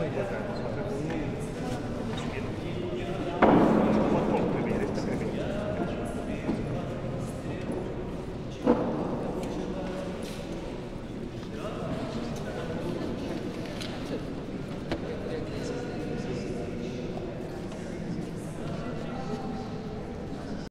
すごいです。